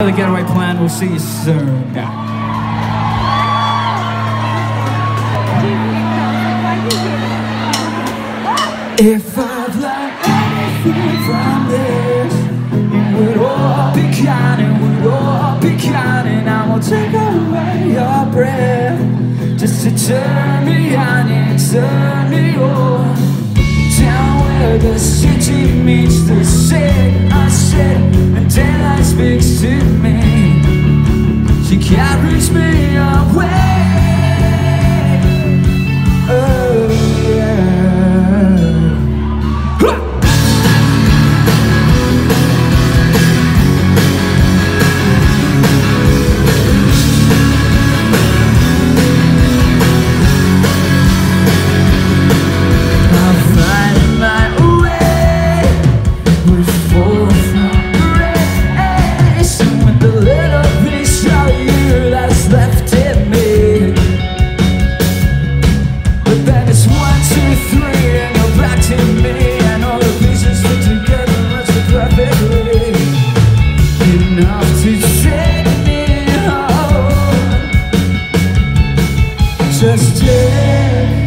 The getaway plan. We'll see you soon. If I've learned anything from this, it would all be kind, it would all be kind, and I will take away your breath just to turn me on and turn me on. Where the city meets the sea, I sit and daylight speaks to me. She carries me away. Just Ciebie